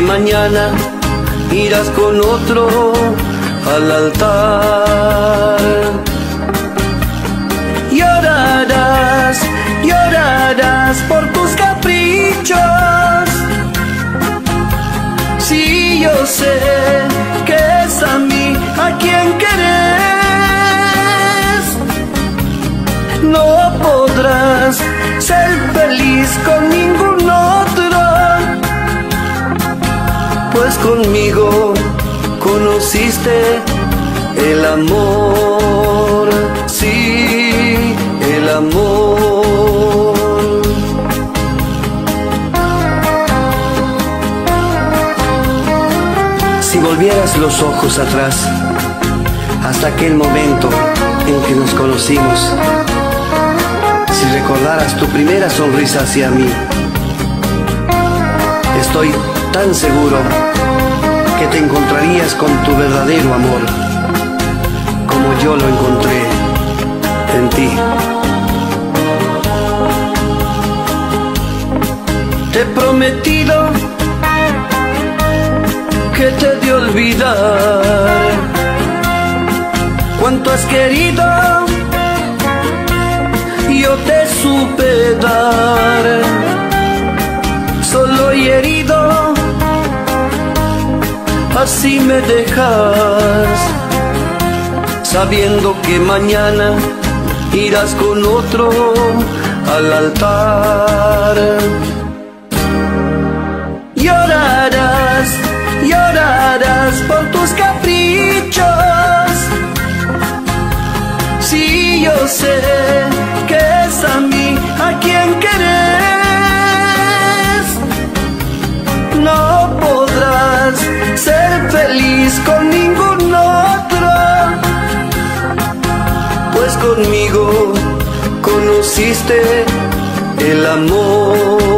mañana irás con otro al altar. Llorarás, llorarás por tus caprichos. Si yo sé que es a mí a quien querés, no podrás ser feliz con ningún conmigo conociste el amor, sí, el amor. Si volvieras los ojos atrás, hasta aquel momento en que nos conocimos, si recordaras tu primera sonrisa hacia mí, estoy tan seguro que te encontrarías con tu verdadero amor, como yo lo encontré en ti. Te he prometido que te de olvidar cuánto has querido, yo te supe dar, solo y herido así me dejas, sabiendo que mañana irás con otro al altar. Llorarás, llorarás por tus caprichos. Si yo sé que es a feliz con ningún otro, pues conmigo conociste el amor,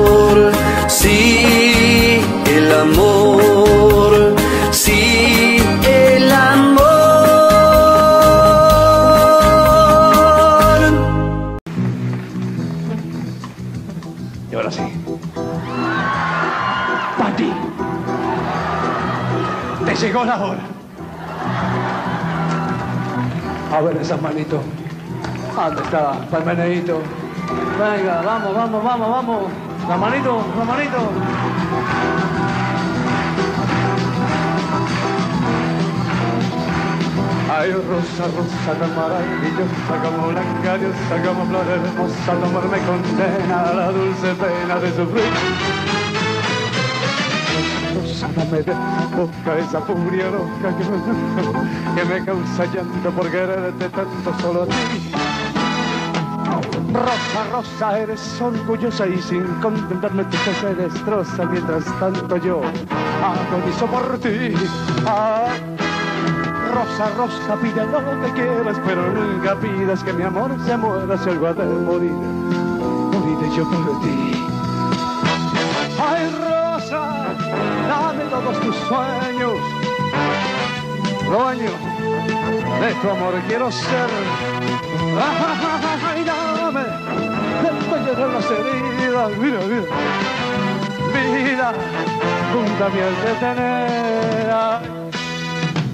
llegó la. A ver esas manitos. ¿Dónde está? Palmeneito. Venga, vamos, vamos, vamos, vamos. La manito, la manito. Ay, rosa, rosa, tan maravillosa como blanca diosa, como flor hermosa, tu amor me condena la dulce pena de sufrir. Tu boca esa furia loca que me, que me causa llanto por quererte tanto solo a ti. Rosa, rosa, eres orgullosa y sin contemplarme tu fe se destroza mientras tanto yo agonizo por ti. Ay, Rosa, rosa, pide lo que quieras, pero nunca pidas que mi amor se muera si algo ha de morir. Moriré yo por ti. Todos tus sueños. Dueño de tu amor quiero ser. Ay, dame de las heridas. Mira, mira. Vida, junta miel de tener.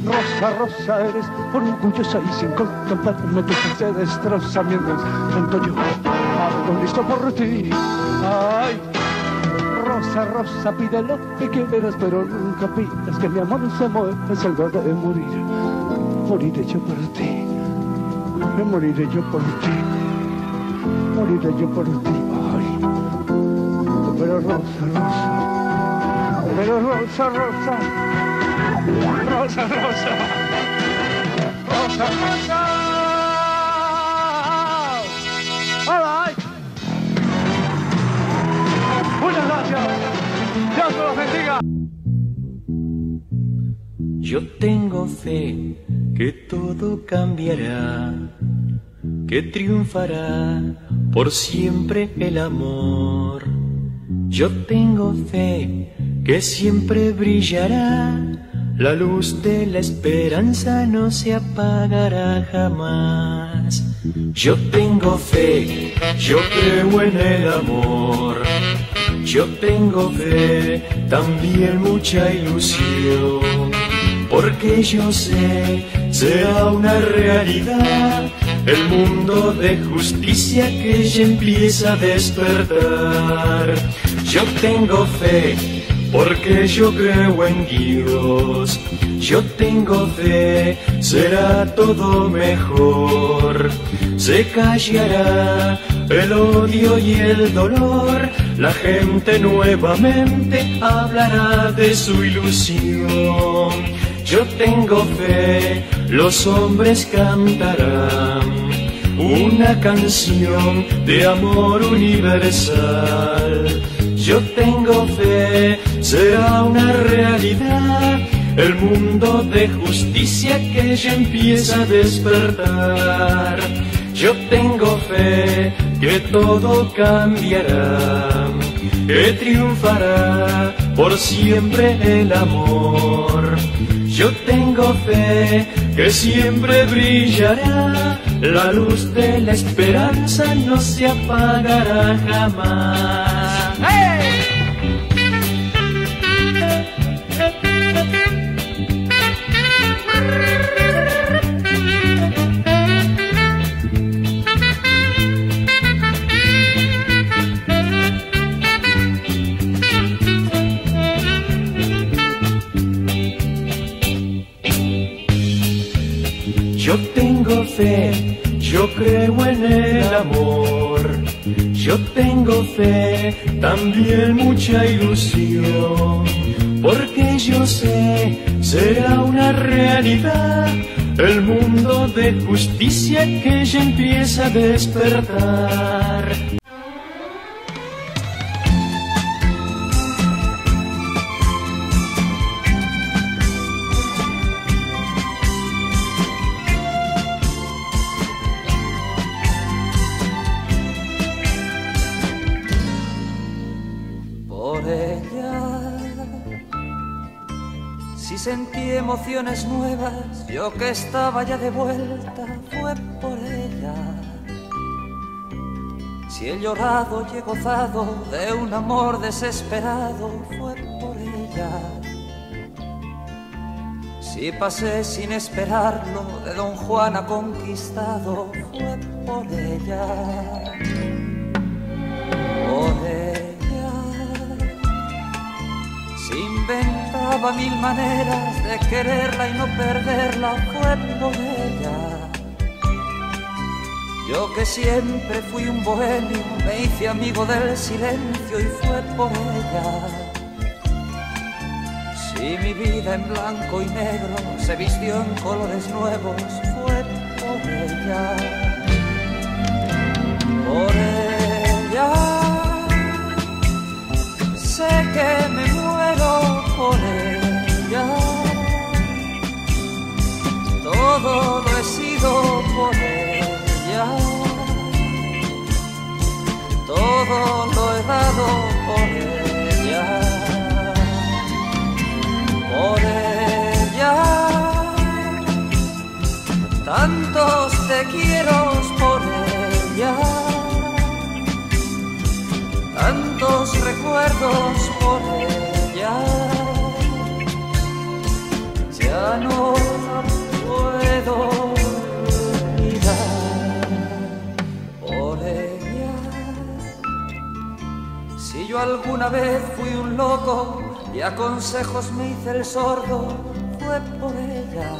Rosa, rosa, eres orgullosa y sin contemplarme tu se destroza mientras tanto yo hago listo por ti. Ay, rosa, rosa, pide lo que quieras, pero nunca pidas que mi amor se muera, es algo de morir. Moriré yo por ti, me moriré yo por ti, moriré yo por ti. Ay, pero rosa, rosa, pero rosa, rosa. Rosa, Rosa. Rosa, Rosa. Yo tengo fe que todo cambiará que triunfará por siempre el amor. Yo tengo fe que siempre brillará, la luz de la esperanza no se apagará jamás. Yo tengo fe, yo creo en el amor. Yo tengo fe, también mucha ilusión, porque yo sé, sea una realidad, el mundo de justicia que ya empieza a despertar. Yo tengo fe, porque yo creo en Dios. Yo tengo fe, será todo mejor. Se callará el odio y el dolor. La gente nuevamente hablará de su ilusión. Yo tengo fe, los hombres cantarán una canción de amor universal. Yo tengo fe, será una realidad el mundo de justicia que ya empieza a despertar. Yo tengo fe que todo cambiará, que triunfará por siempre el amor. Yo tengo fe que siempre brillará, la luz de la esperanza no se apagará jamás. Yo creo en el amor. Yo tengo fe, también mucha ilusión. Porque yo sé, será una realidad el mundo de justicia que ya empieza a despertar. Nuevas, yo que estaba ya de vuelta, fue por ella. Si he llorado y he gozado de un amor desesperado, fue por ella. Si pasé sin esperarlo de Don Juan a conquistado, fue por ella. Por ella. Inventaba mil maneras de quererla y no perderla, fue por ella. Yo que siempre fui un bohemio, me hice amigo del silencio y fue por ella. Si mi vida en blanco y negro se vistió en colores nuevos, fue por ella. Por ella. Sé que me muero por ella. Todo lo he sido por ella. Todo lo he dado por ella. Por ella. Tantos te quiero por ella tantos recuerdos por ella. No puedo olvidar por. Si yo alguna vez fui un loco y a consejos me hice el sordo, fue por ella.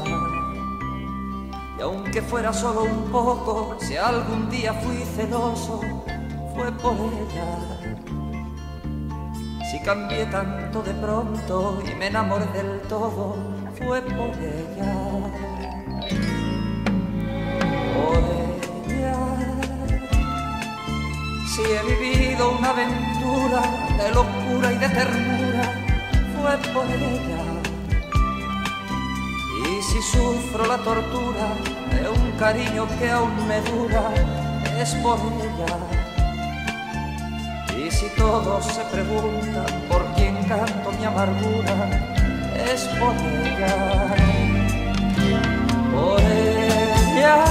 Y aunque fuera solo un poco, si algún día fui celoso, fue por ella. Si cambié tanto de pronto y me enamoré del todo, fue por ella. Por ella. Si he vivido una aventura de locura y de ternura, fue por ella. Y si sufro la tortura de un cariño que aún me dura, es por ella. Y si todos se preguntan por quién canto mi amargura, es por ella. Por ella.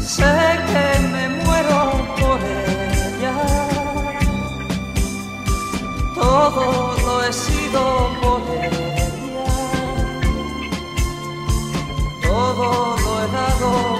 Sé que me muero por ella. Todo lo he sido por ella. Todo lo he dado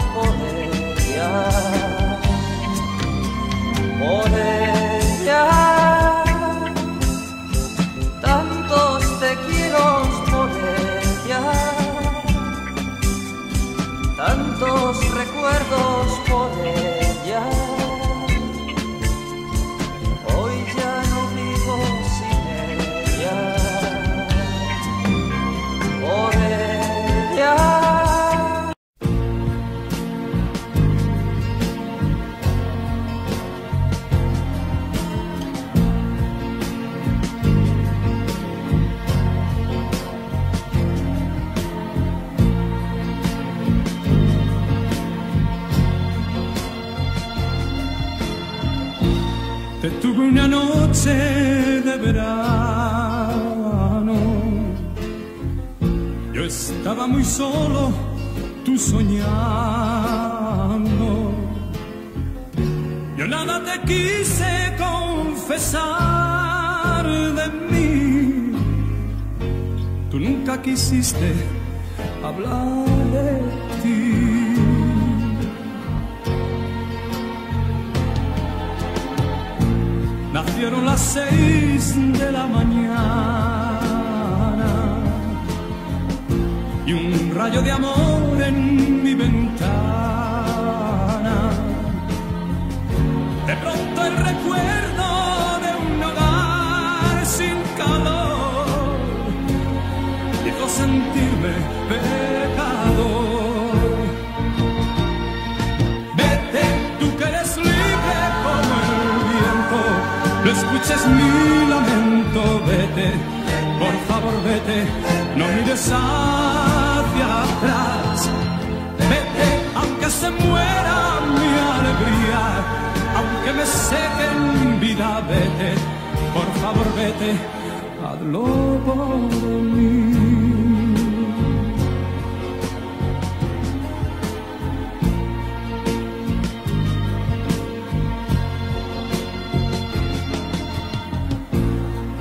solo, tú soñando. Yo nada te quise confesar de mí. Tú nunca quisiste hablar de ti. Nacieron las seis de la mañana y un rayo de amor en mi ventana. De pronto el recuerdo de un hogar sin calor hizo sentirme pecador. Vete, tú que eres libre como el viento, no escuches mi lamento, vete, por favor vete, no mires hacia atrás. Vete, aunque se muera mi alegría, aunque me seque en vida, vete, por favor vete, hazlo por mí.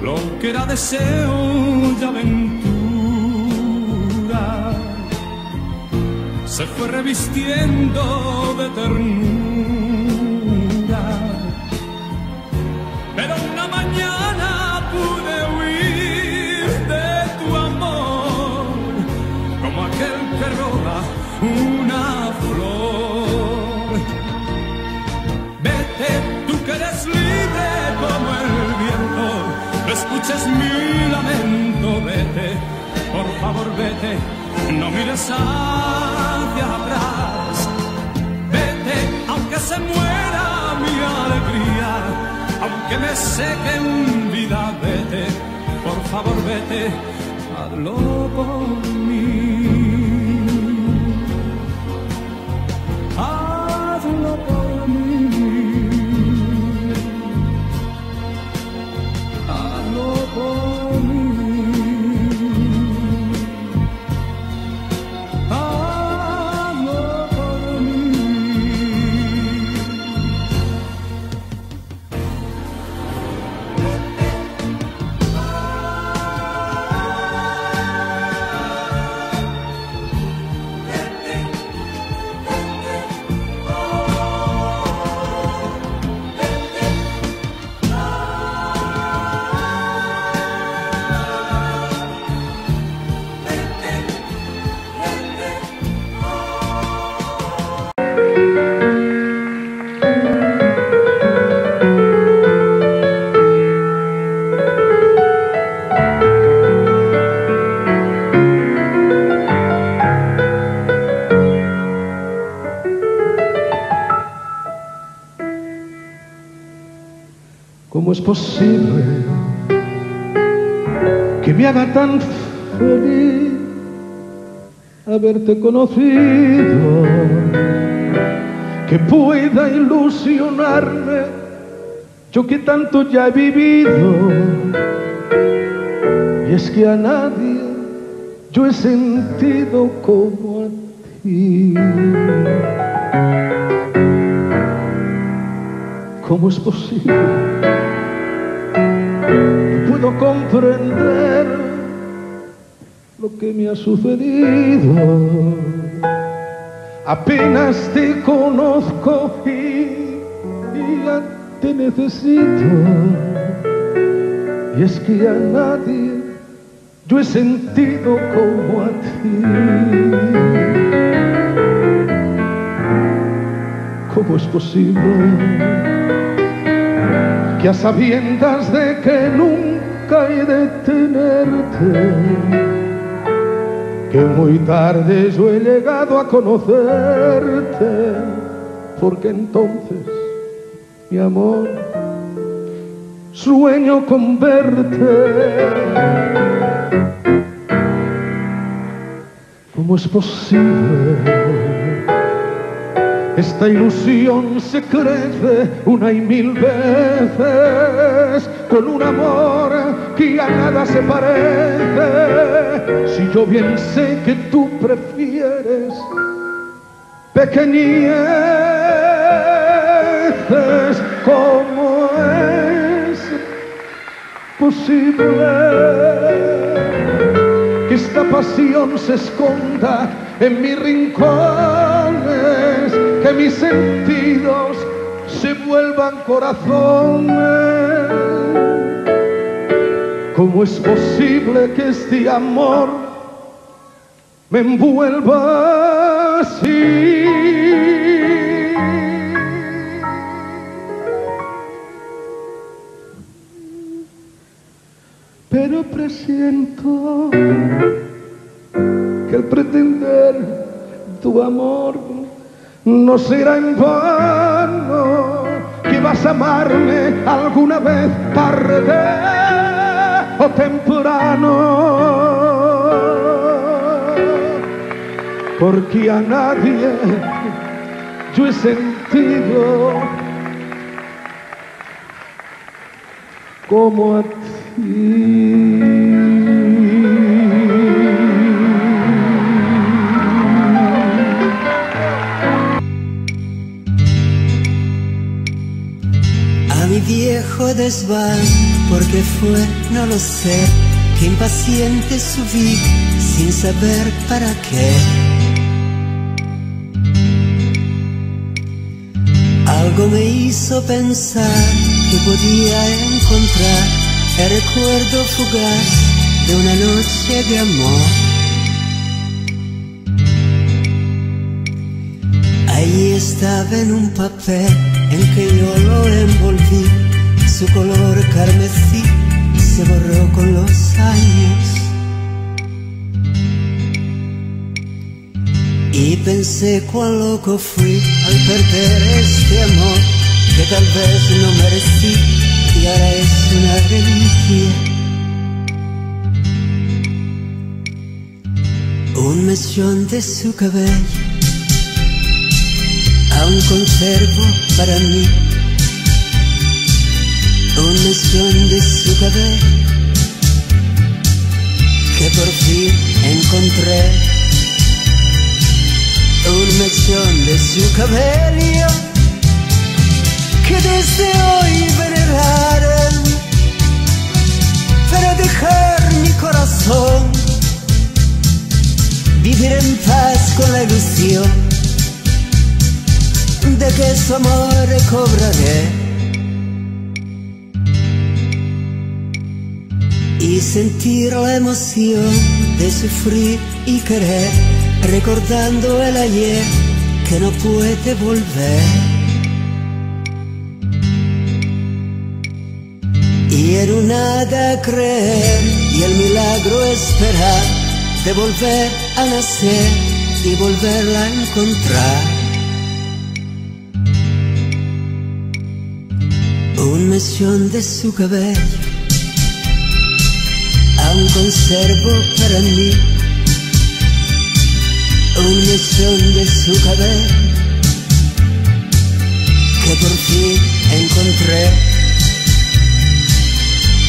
lo que era deseo y aventura fue revistiendo de ternura. Pero una mañana pude huir de tu amor, como aquel que roba una flor. Vete, tú que eres libre como el viento, no escuches mi lamento, vete, por favor vete, no mires Vete, aunque se muera mi alegría, aunque me seque en vida, vete, por favor vete, hazlo por mí. ¿Cómo es posible que me haga tan feliz haberte conocido, que pueda ilusionarme, yo que tanto ya he vivido, y es que a nadie yo he sentido como a ti. ¿Cómo es posible? Puedo comprender lo que me ha sucedido. Apenas te conozco y, ya te necesito. Y es que a nadie yo he sentido como a ti. ¿Cómo es posible? Que a sabiendas de que nunca he de tenerte, que muy tarde yo he llegado a conocerte, porque entonces, mi amor, sueño con verte. ¿Cómo es posible? Esta ilusión se crece una y mil veces con un amor que a nada se parece. Si yo bien sé que tú prefieres pequeñeces, ¿cómo es posible que esta pasión se esconda en mi rincones? Que mis sentidos se vuelvan corazones. ¿Cómo es posible que este amor me envuelva así? Pero presiento que al pretender tu amor no será en vano que vas a amarme alguna vez tarde o temprano. Porque a nadie yo he sentido como a ti. Desván, porque fue, no lo sé, que impaciente subí sin saber para qué. Algo me hizo pensar que podía encontrar el recuerdo fugaz de una noche de amor. Ahí estaba en un papel en que yo lo envolví su color carmesí se borró con los años. Y pensé cuán loco fui al perder este amor que tal vez no merecí y ahora es una reliquia. Un mechón de su cabello aún conservo para mí un mechón de su cabello que por fin encontré. Un mechón de su cabello que desde hoy veneraré para dejar mi corazón. Vivir en paz con la ilusión de que su amor recobraré y sentir la emoción de sufrir y querer, recordando el ayer que no puede volver. Y en un nada creer y el milagro esperar de volver a nacer y volverla a encontrar. Un mesión de su cabello conservo para mí un mechón de su cabello que por fin encontré.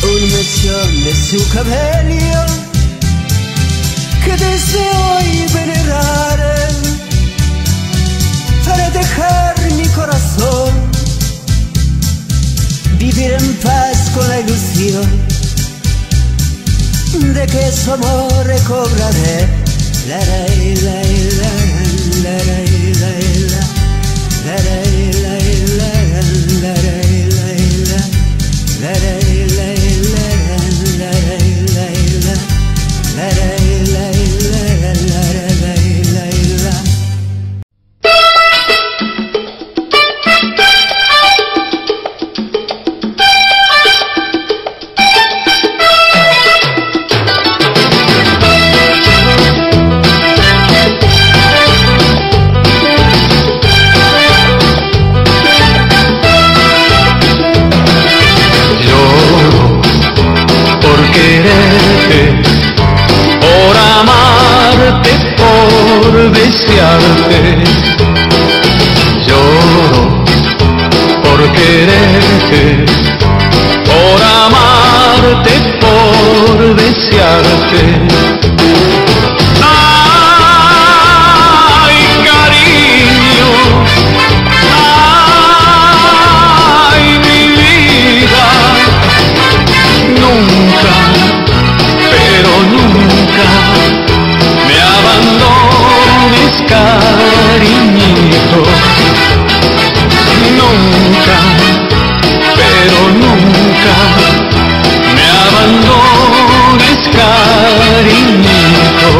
Un mechón de su cabello que desde hoy veneraré para dejar mi corazón. Vivir en paz con la ilusión de que su amor recobraré. La, la, la, nunca, pero nunca me abandones, cariñito. Nunca, pero nunca me abandones, cariñito.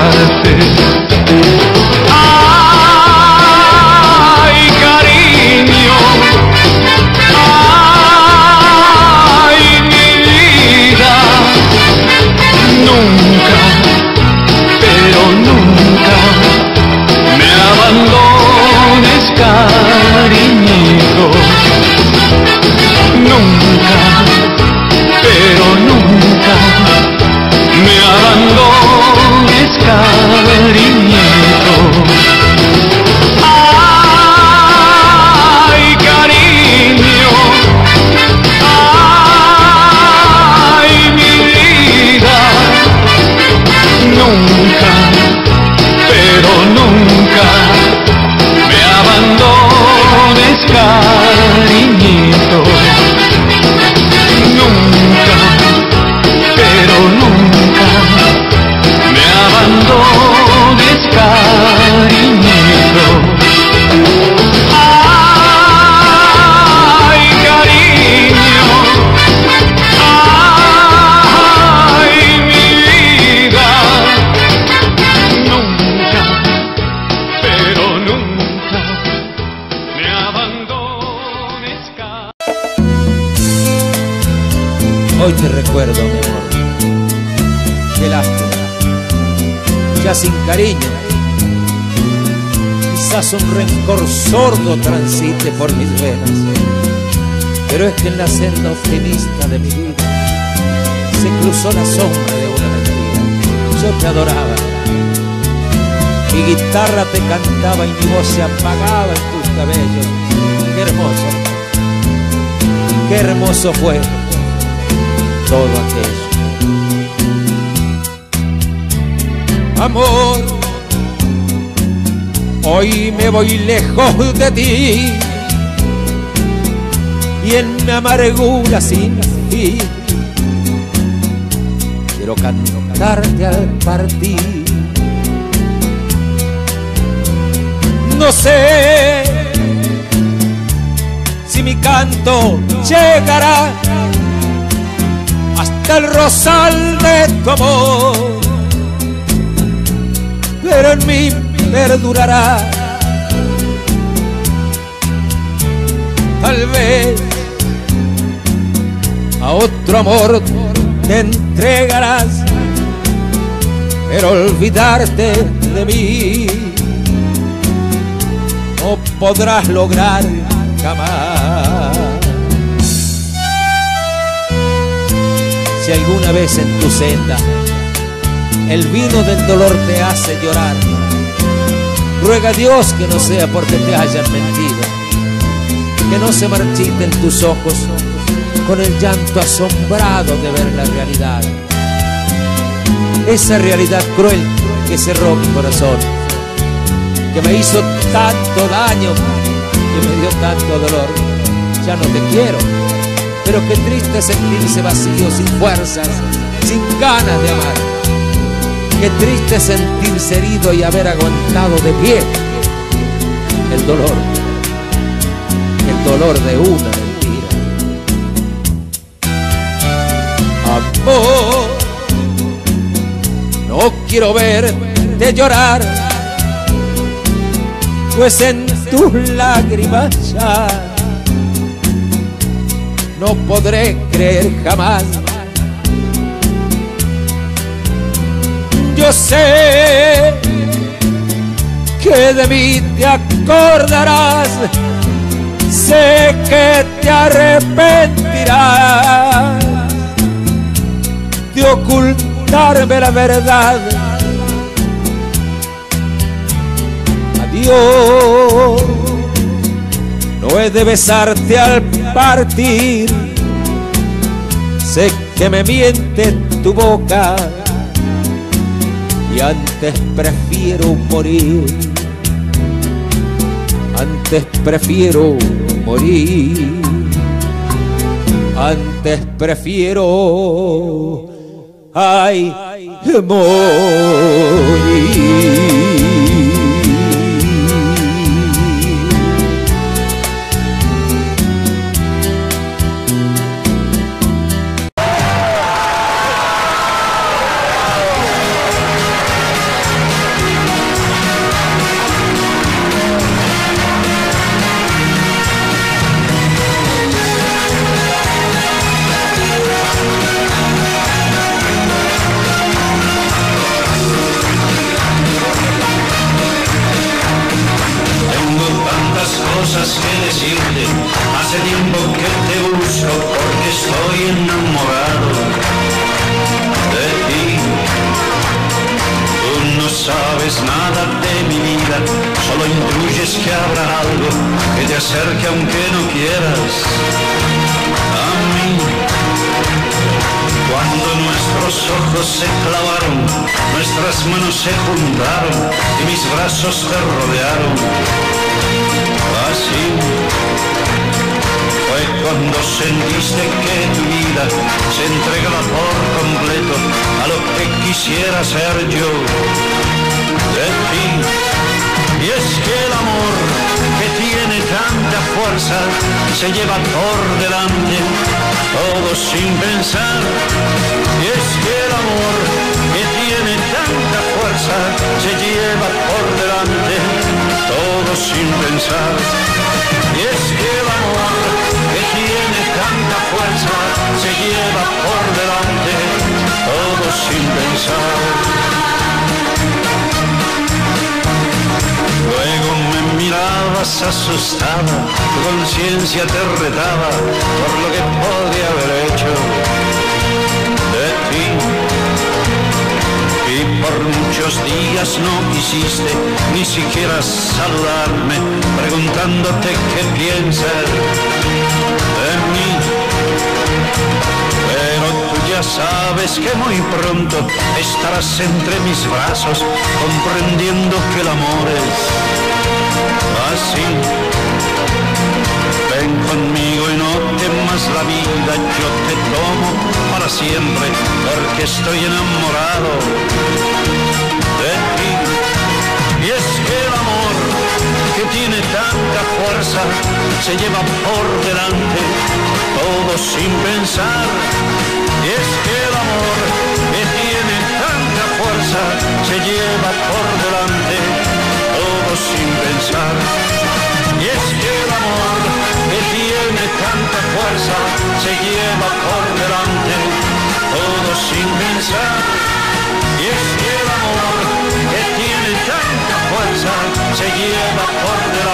I'll be. Desearte. un rencor sordo transite por mis venas. Pero es que en la senda optimista de mi vida se cruzó la sombra de una mentira. Yo te adoraba. Mi guitarra te cantaba y mi voz se apagaba en tus cabellos. Qué hermoso, qué hermoso fue todo aquello. Amor Hoy me voy lejos de ti y en mi amargura sin fin quiero cantarte al partir. No sé si mi canto llegará hasta el rosal de tu amor, pero en mí perdurará. Tal vez a otro amor te entregarás, pero olvidarte de mí no podrás lograr jamás. Si alguna vez en tu senda el vino del dolor te hace llorar, ruega a Dios que no sea porque te hayan mentido, que no se marchiten tus ojos con el llanto asombrado de ver la realidad. Esa realidad cruel que cerró mi corazón, que me hizo tanto daño, que me dio tanto dolor. Ya no te quiero, pero qué triste sentirse vacío, sin fuerzas, sin ganas de amar. Qué triste sentirse herido y haber aguantado de pie el dolor, el dolor de una mentira. Amor, no quiero verte llorar, pues en tus lágrimas ya no podré creer jamás. Yo sé que de mí te acordarás, sé que te arrepentirás de ocultarme la verdad. Adiós, no besarte al partir, sé que me miente tu boca. Y antes prefiero morir, antes prefiero morir, antes prefiero, ay, morir. Quisiera ser yo de ti. Y es que el amor que tiene tanta fuerza se lleva por delante, todo sin pensar. Y es que el amor que tiene tanta fuerza se lleva por delante, todo sin pensar. Y es que el amor que tiene tanta fuerza se lleva por delante, todo sin pensar. Luego me mirabas asustada, tu conciencia te retaba por lo que podía haber hecho de ti. Y por muchos días no quisiste ni siquiera saludarme, preguntándote qué piensas de mí. Ya sabes que muy pronto estarás entre mis brazos, comprendiendo que el amor es así. Ven conmigo y no temas la vida, yo te tomo para siempre, porque estoy enamorado de ti. Y es que el amor que tiene tanta fuerza se lleva por delante todo sin pensar. Es que el amor que tiene tanta fuerza se lleva por delante todo sin pensar. Y es que el amor que tiene tanta fuerza se lleva por delante todo sin pensar. Y es que el amor que tiene tanta fuerza se lleva por delante